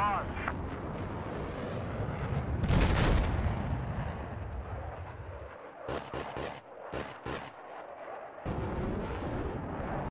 response.